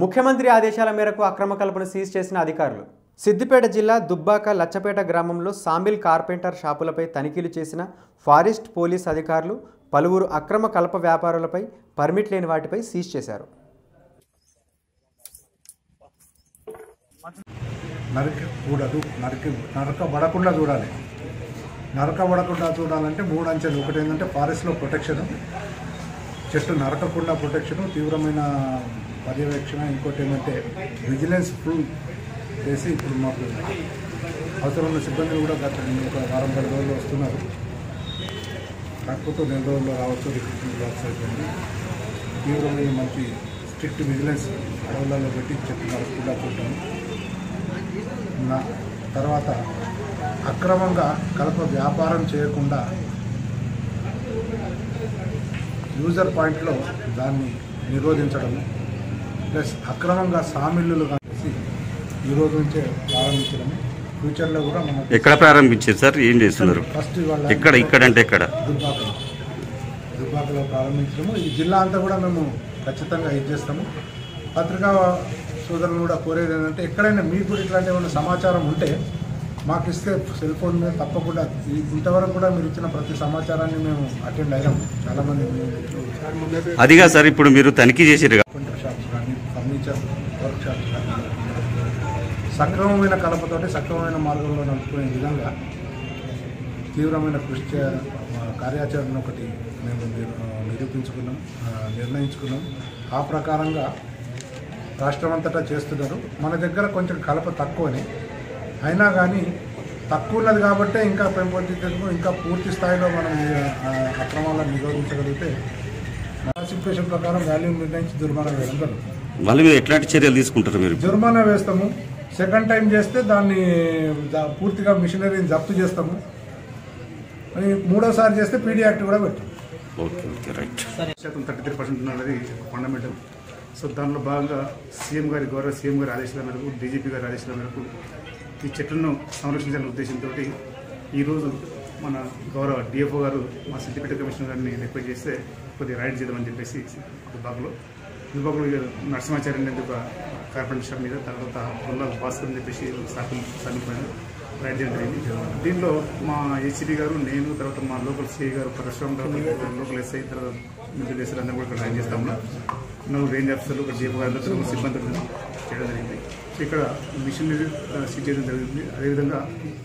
ముఖ్యమంత్రి ఆదేశాల మేరకు అక్రమ కల్పన సీజ్ చేసిన అధికారులు. సిద్దిపేట జిల్లా దుబ్బాక లచ్చపేట గ్రామంలో సాంబిల్ కార్పెంటర్ షాపులపై తనిఖీలు చేసిన ఫారెస్ట్ పోలీస్ అధికారులు పలువురు అక్రమ కలప వ్యాపారులపై పర్మిట్ లేని వాటిపై సీజ్ చేశారు. నరకకూడదు నరక నరకబడకుండా చూడాలి. నరకబడకుండా చూడాలంటే మూడు అంచెలు ఒకటి ఏంటంటే ఫారెస్ట్లో ప్రొటెక్షన్ చెట్టు నరకకుండా ప్రొటెక్షన్ తీవ్రమైన పర్యవేక్షణ ఇంకోటి ఏంటంటే విజిలెన్స్ ప్రూవ్ చేసి ఇప్పుడు మాకు అవసరమైన సిబ్బంది కూడా గత ఒక వారం పది రోజులు వస్తున్నారు. కాకపోతే నెల రోజుల్లో రావచ్చు రిక్రూట్మెంట్ బాక్స్ అయిపోయింది. తీవ్రమైన మంచి స్ట్రిక్ట్ విజిలెన్స్ అడవులలో పెట్టి చెట్టు నరకకుండా చూడటం. నా తర్వాత అక్రమంగా కలప వ్యాపారం చేయకుండా యూజర్ పాయింట్లో దాన్ని నిరోధించడం ప్లస్ అక్రమంగా సామిల్లులు కలిసి ఈ రోజు నుంచే ప్రారంభించడం. ఫ్యూచర్లో కూడా మనం ఎక్కడ ప్రారంభించారు సార్? ఏం చేస్తున్నారు? ఫస్ట్ ఇవాళ ఎక్కడ ఇక్కడ అంటే ఎక్కడ? దుబ్బాకలో దుబ్బాకలో ప్రారంభించడము. ఈ జిల్లా అంతా కూడా మేము ఖచ్చితంగా ఇది చేస్తాము. పత్రికా సోదరులు కూడా కోరేది ఏంటంటే ఎక్కడైనా మీకు ఇట్లాంటి ఏమైనా సమాచారం ఉంటే మాకు ఇస్తే సెల్ ఫోన్ మీద తప్పకుండా ఈ- ఇంతవరకు కూడా మీరు ఇచ్చిన ప్రతి సమాచారాన్ని మేము అటెండ్ అయ్యాము చాలామంది అదిగా సార్ ఇప్పుడు మీరు తనిఖీ చేసారు కంప్యూటర్ షాప్స్ కానీ ఫర్నిచర్ వర్క్ షాప్స్ కానీ సక్రమమైన కలపతోటి సక్రమమైన మార్గంలో నడుపుకునే విధంగా తీవ్రమైన కృషి కార్యాచరణ ఒకటి మేము నిరూపించుకున్నాం నిర్ణయించుకున్నాం. ఆ ప్రకారంగా రాష్ట్రమంతటా చేస్తున్నారు. మన దగ్గర కొంచెం కలప తక్కువని అయినా కానీ తక్కువ ఉన్నది కాబట్టే ఇంకా పెంపొందించడం ఇంకా పూర్తి స్థాయిలో మనం అక్రమాలను నిరోధించగలిగితే క్లాసిఫికేషన్ ప్రకారం వాల్యూ నిర్ణయించి జుర్మానా వేయడం జరుగుతుంది. వాళ్ళ మీద ఎట్లాంటి చర్యలు తీసుకుంటారు మీరు? జుర్మానా వేస్తాము. సెకండ్ టైం చేస్తే దాన్ని దా- పూర్తిగా మిషనరీని జప్తు చేస్తాము. మరి మూడోసారి చేస్తే పీడీ యాక్ట్ కూడా పెడతాం ఓకే ఓకే రైట్. శాతం థర్టీ త్రీ పర్సెంట్ ఉన్నది ఫండమెంటల్ సో దానిలో భాగంగా సీఎం గారి గౌరవ సీఎం గారి ఆదేశాల మేరకు డీజీపీ గారి ఆదేశాల మేరకు ఈ చెట్లను సంరక్షించాలనే ఉద్దేశంతో ఈరోజు మన గౌరవ డిఎఫ్ఓ గారు మా సిద్దిపేట కమిషనర్ గారిని రిక్వెస్ట్ చేస్తే కొద్దిగా రైడ్ చేద్దామని చెప్పేసి దుబాకులో. దుబాకులో నరసింహాచార్య అనేది ఒక కార్పెంటర్ షాప్ మీద తర్వాత బుల్లా భాస్కర్ అని చెప్పేసి సాకులు సాగిపోయాను రైడ్ చేయడం జరిగింది. దీనిలో మా ఏసీడీ గారు నేను తర్వాత మా లోకల్ సిఐ గారు పరశురామ్ గారు లోకల్ ఎస్ఐ తర్వాత మిడిల్ ఎస్ఐ అందరూ కూడా ఇక్కడ రైడ్ చేస్తాము నలుగురు రేంజ్ ఆఫీసర్లు ఒక డిఎఫ్ఓ గారు సిబ్బంది ఇక్కడ మిషన్ సీజ్ చేయడం జరిగింది. అదేవిధంగా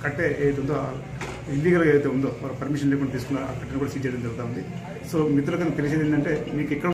కట్టె ఏదైతే ఉందో ఇల్లీగల్ ఏదైతే ఉందో వారు పర్మిషన్ లేకుండా తీసుకున్న ఆ కట్టెను కూడా సీజ్ చేయడం జరుగుతుంది సో మిత్రులకు తెలిసేది ఏంటంటే మీకు ఎక్కడ